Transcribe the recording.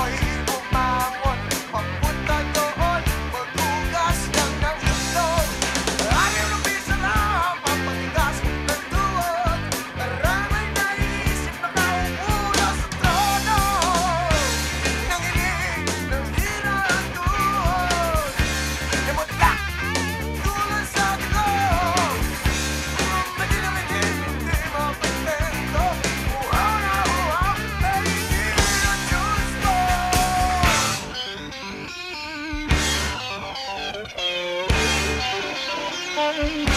voice. life.